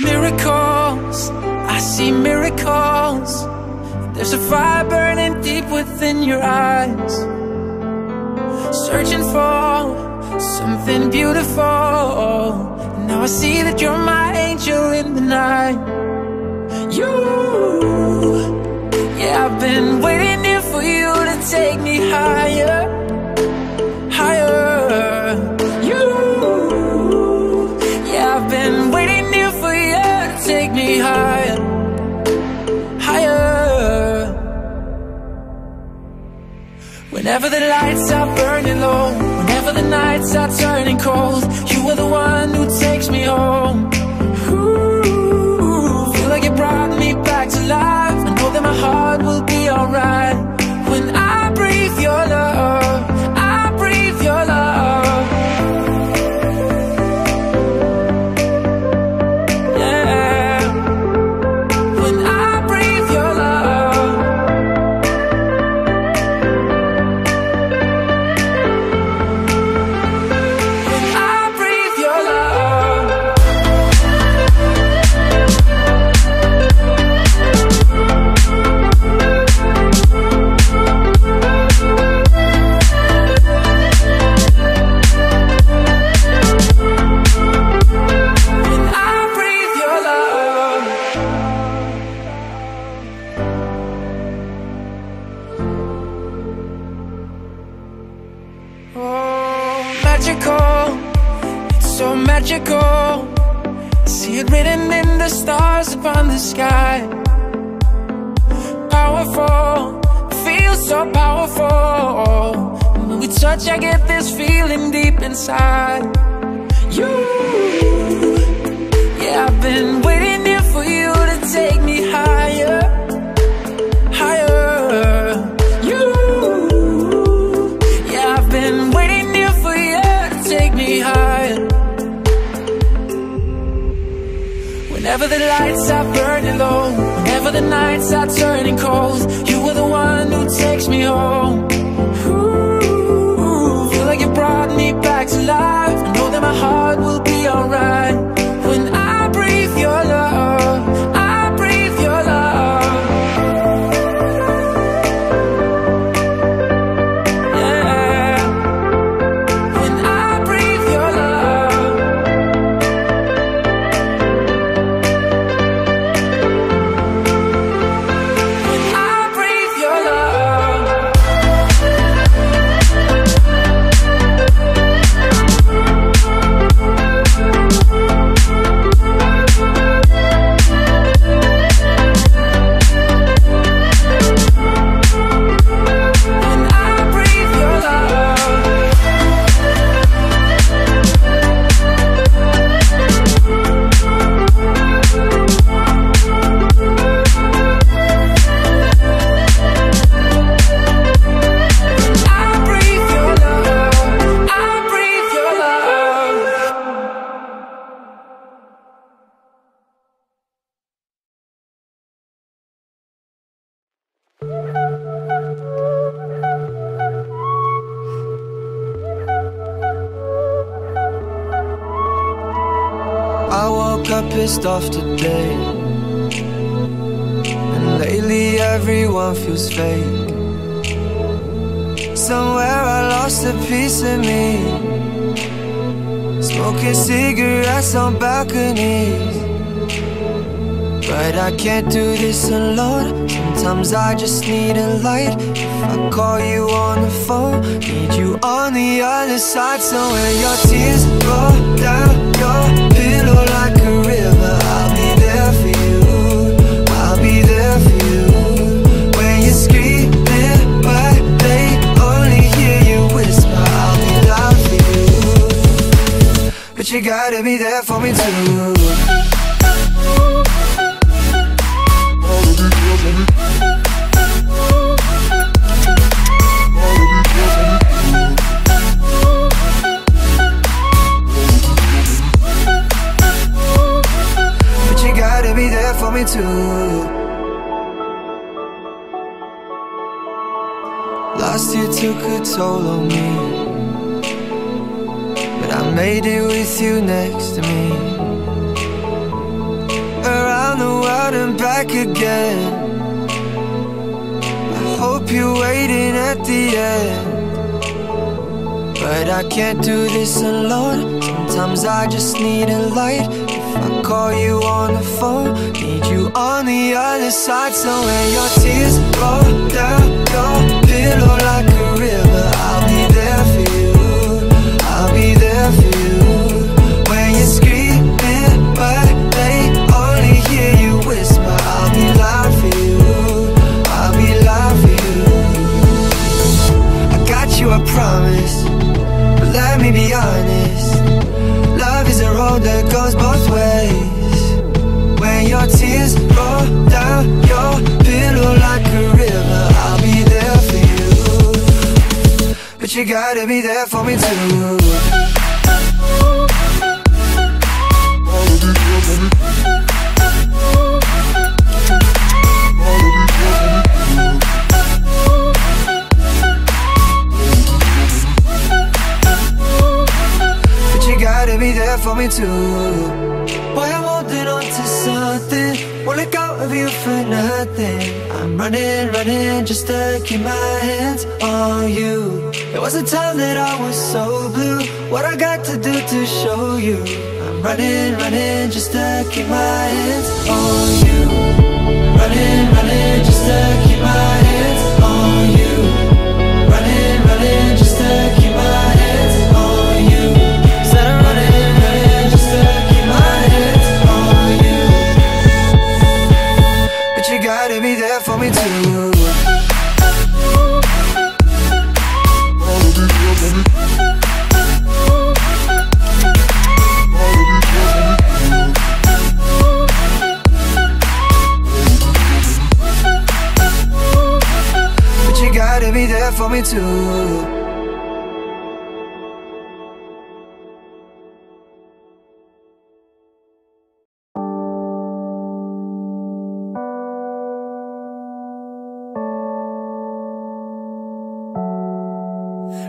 Miracles, I see miracles. There's a fire burning deep within your eyes. Searching for something beautiful. Now I see that you're my angel in the night. You, yeah, I've been waiting here for you to take me higher, Whenever the lights are burning low, whenever the nights are turning cold, you are the one who takes me home. Ooh, feel like you brought me back to life. I know that my heart will be alright when I breathe your love. Whenever the lights are burning low, whenever the nights are turning cold, you were the one who takes me home. Ooh, feel like you brought me back to life. I know that my heart will pissed off today. And lately everyone feels fake. Somewhere I lost a piece of me. Smoking cigarettes on balconies. But I can't do this alone. Sometimes I just need a light. If I call you on the phone, need you on the other side. So when your tears roll down your pillow like a you. I'll be there for you. When you're screaming, but they only hear you whisper, I'll be loud for you. But you gotta be there for me too. Last could on me. But I made it with you next to me. Around the world and back again. I hope you're waiting at the end. But I can't do this alone. Sometimes I just need a light. If I call you on the phone, need you on the other side. So when your tears roll down your pillow like was a time that I was so blue. What I got to do to show you? I'm running, running just to keep my hands on you. Running, running just to keep my too.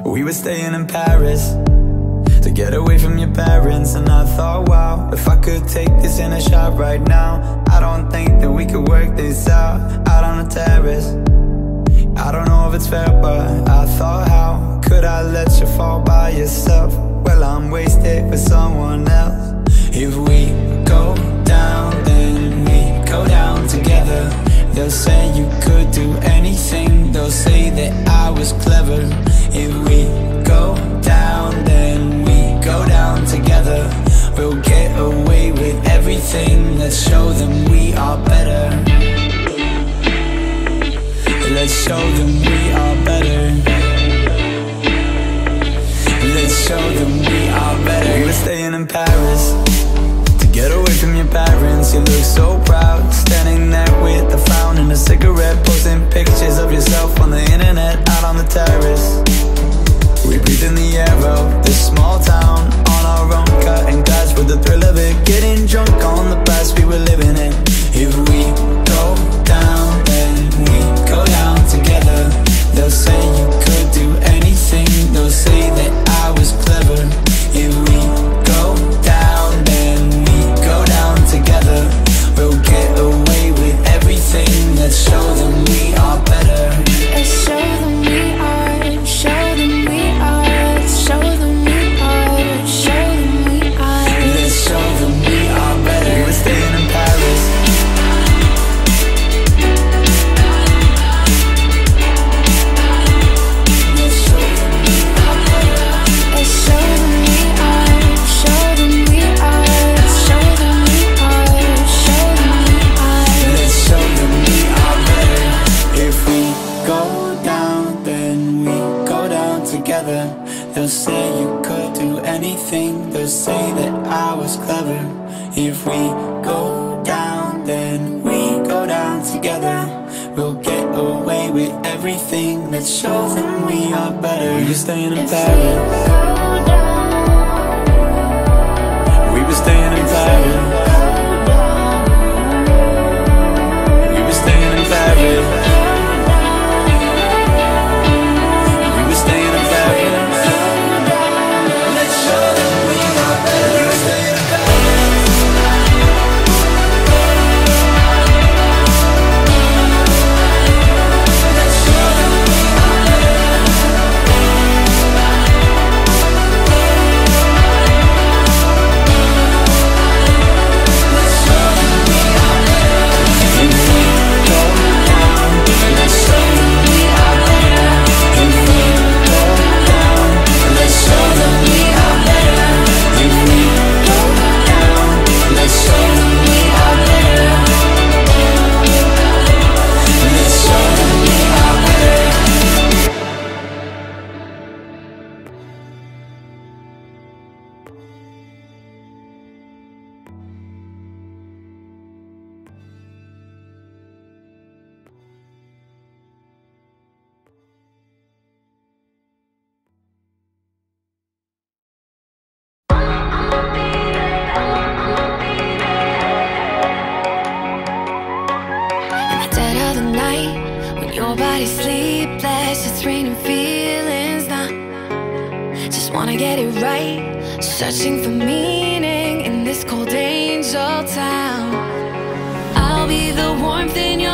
We were staying in Paris to get away from your parents. And I thought, wow, if I could take this in a shot right now, I don't think that we could work this out out on the terrace. I don't know if it's fair, but I thought, how could I let you fall by yourself? Well, I'm wasted with someone else. If we go down, then we go down together. They'll say you could do anything, they'll say that I was clever. If we go down, then we go down together. We'll get away with everything, let's show them we are better. Let's show them we are better. Let's show them we are better. We were staying in Paris to get away from your parents. You look so proud, standing there with a frown and a cigarette, posting pictures of yourself on the internet, out on the terrace. We breathe in the air of this small town on our own, cutting glass with the thrill of it, getting drunk on the past we were living in. If we Searching for meaning in this cold angel town. I'll be the warmth in your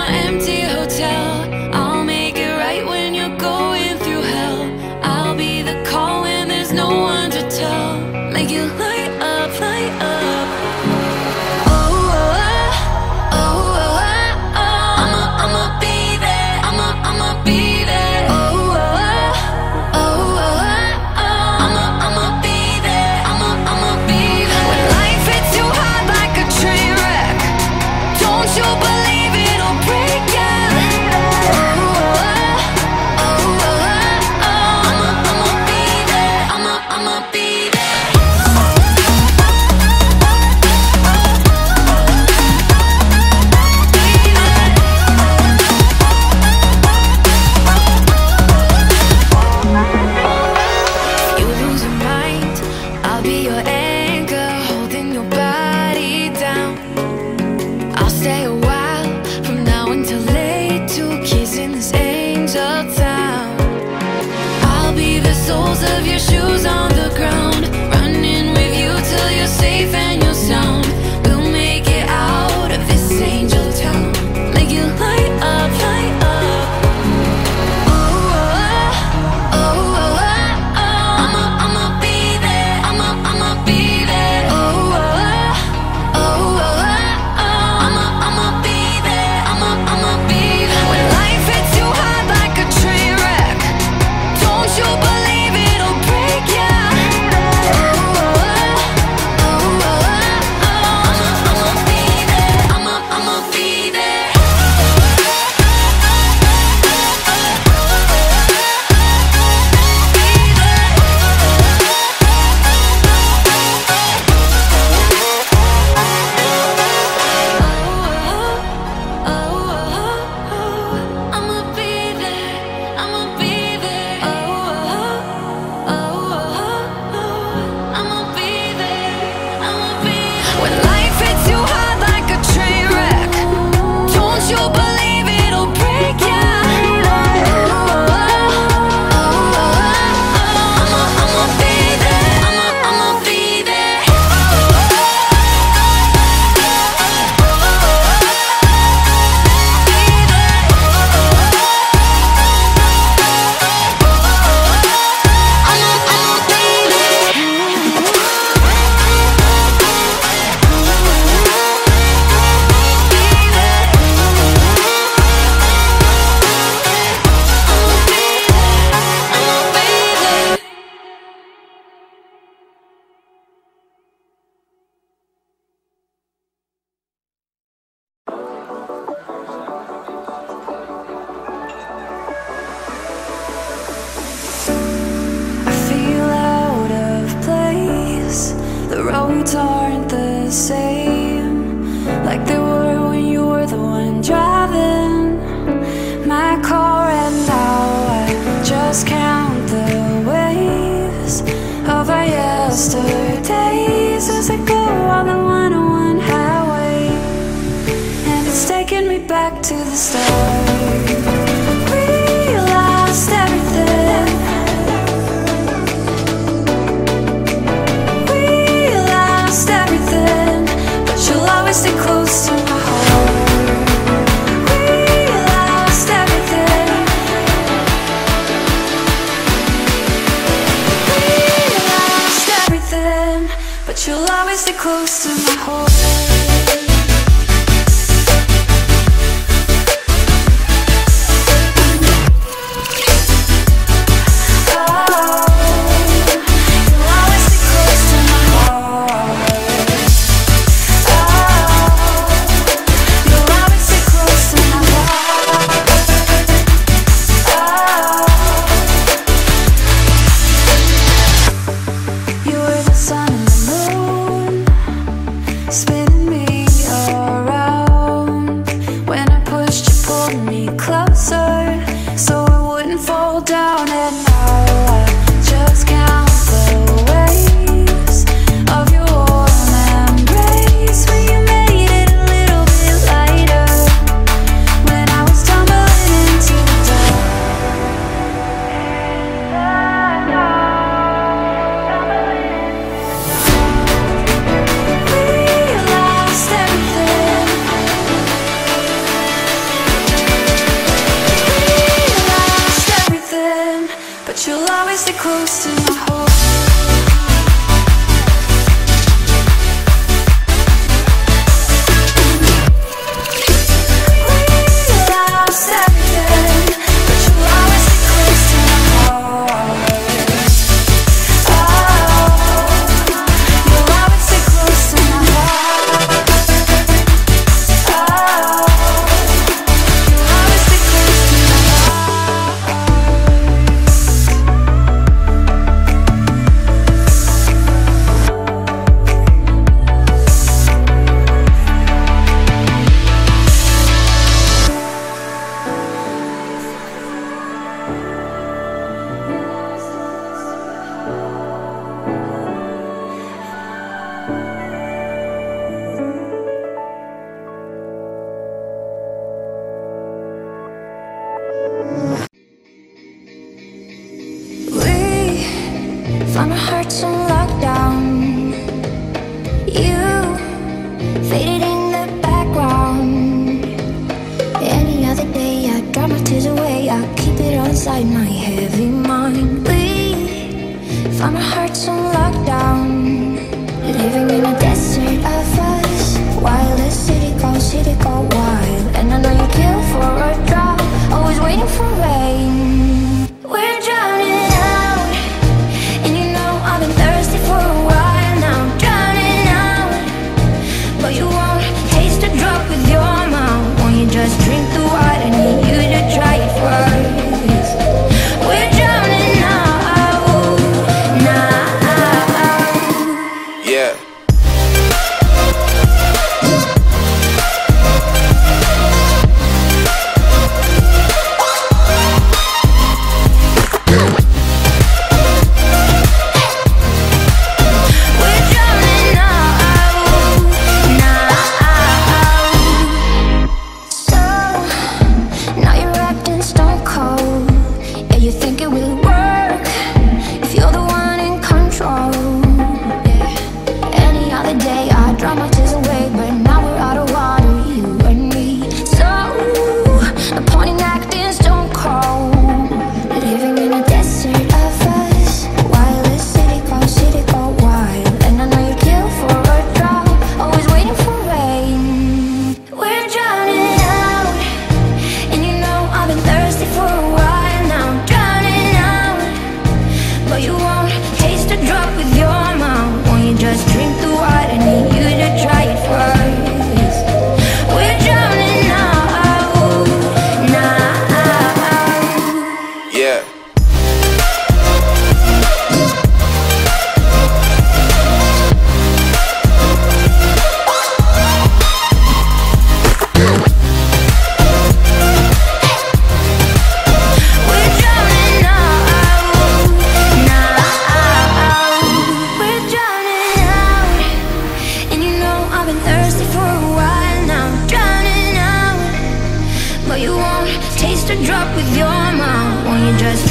just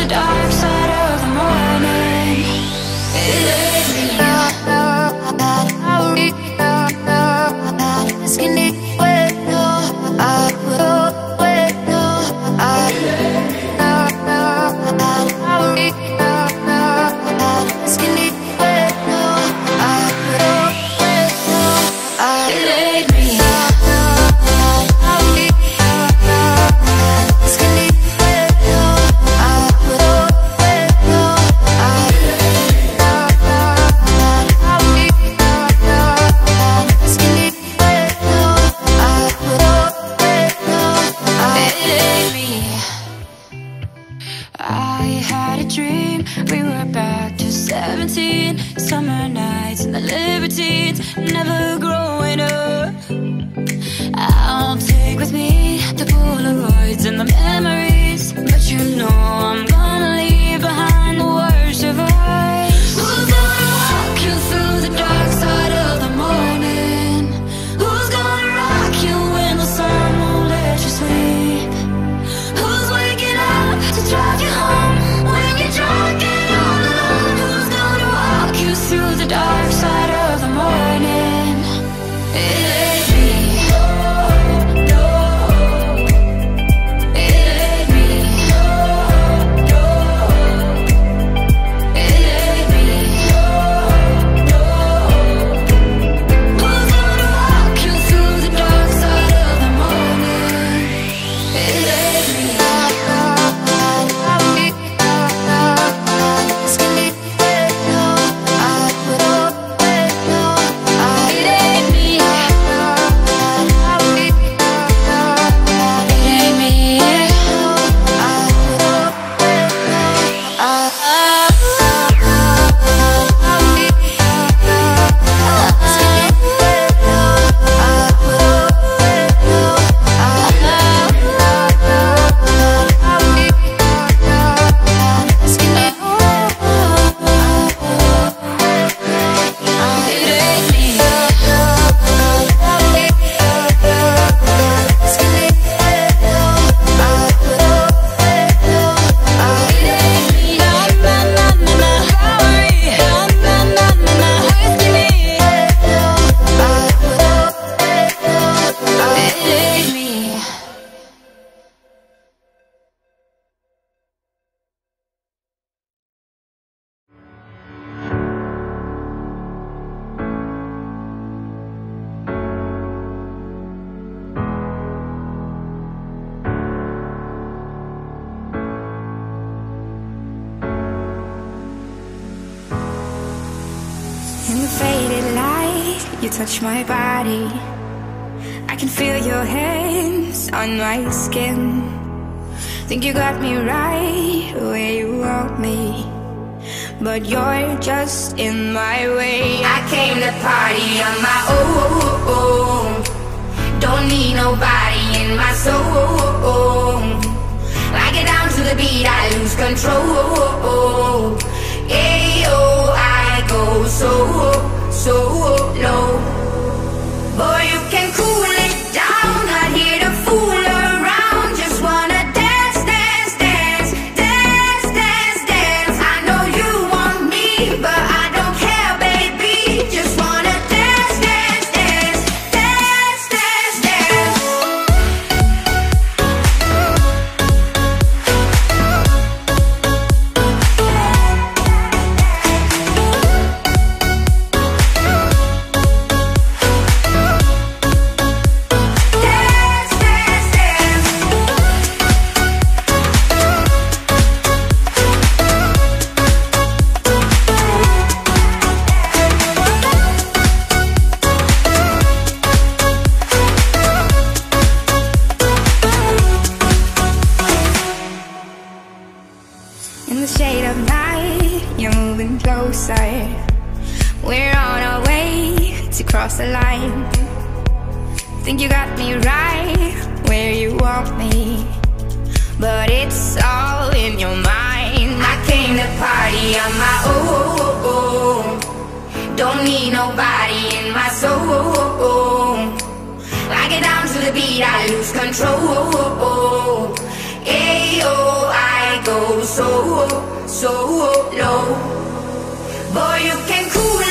the dark right where you want me But you're just in my way. I came to party on my own. Don't need nobody in my soul. I get down to the beat, I lose control. Ayo, I go so, so low. Boy, you can Think you got me right where you want me. But it's all in your mind. I came to party on my own. Don't need nobody in my soul. I get down to the beat, I lose control. Ayo, I go so, so low. Boy, you can cool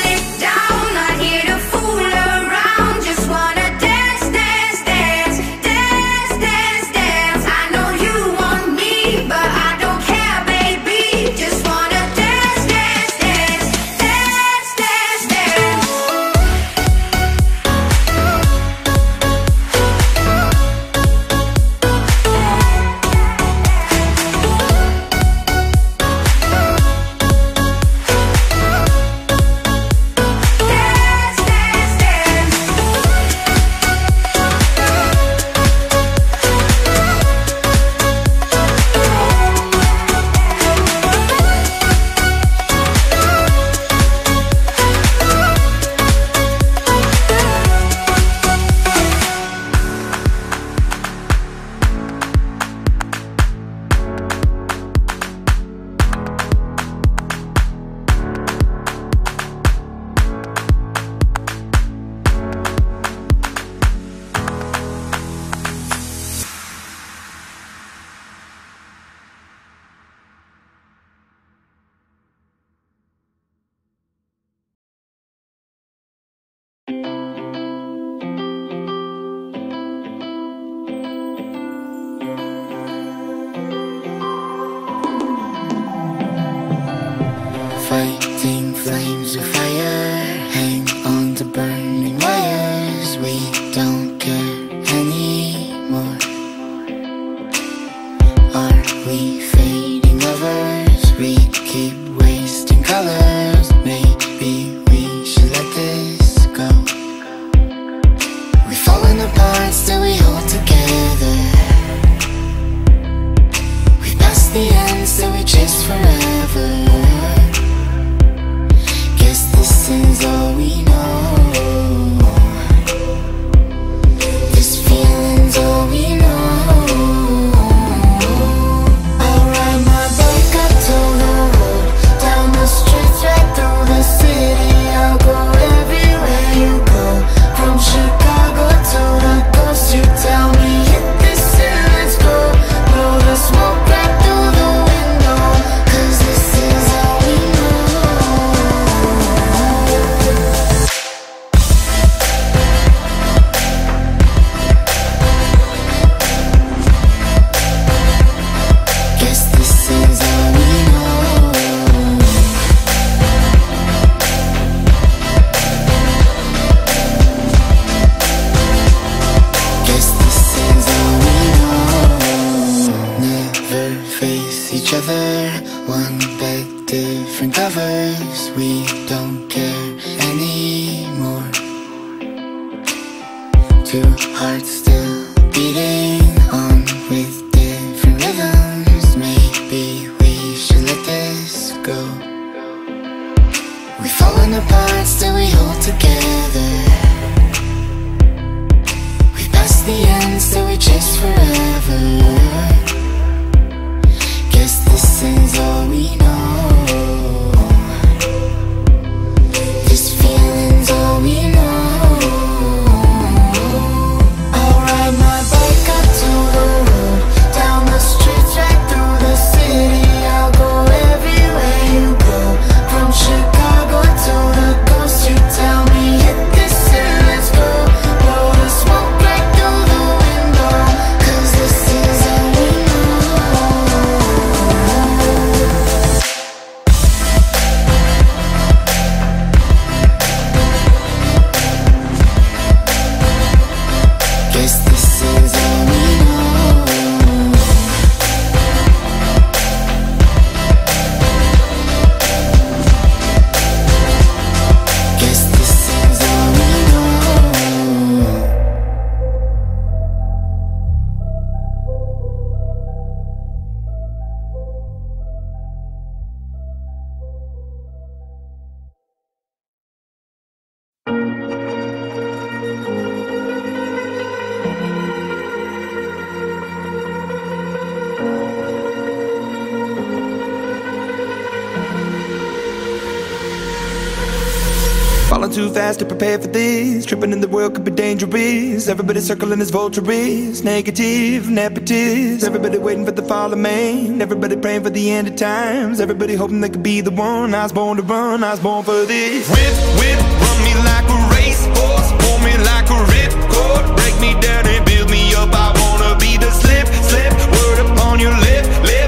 Falling too fast to prepare for this. Tripping in the world could be dangerous. Everybody circling as vultures. Negative, nepotist. Everybody waiting for the fall of man. Everybody praying for the end of times. Everybody hoping they could be the one. I was born to run, I was born for this. Whip, whip, run me like a racehorse. Pull me like a ripcord. Break me down and build me up. I wanna be the slip, slip. Word upon your lip, lip.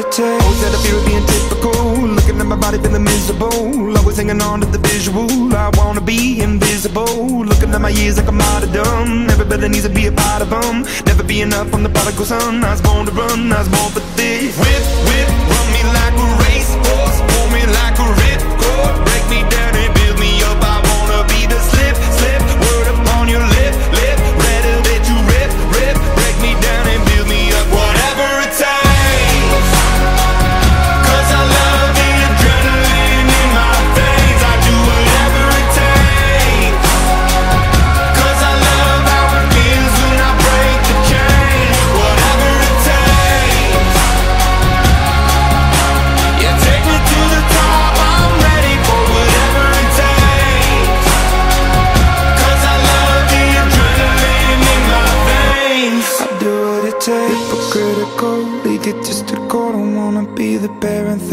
It Always had a fear of being typical. Looking at my body feeling miserable. Always hanging on to the visual. I wanna be invisible. Looking at my years like I'm out of dumb Everybody needs to be a part of them Never be enough on the prodigal son. I was born to run, I was born for this. Whip, whip,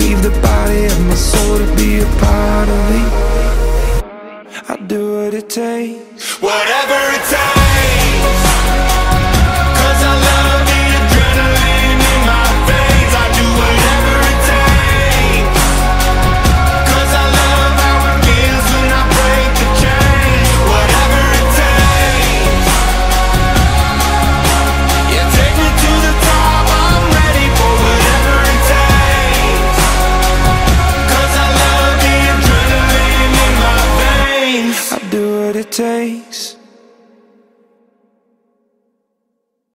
Leave the body of my soul to be a part of it. I do what it takes. Whatever it takes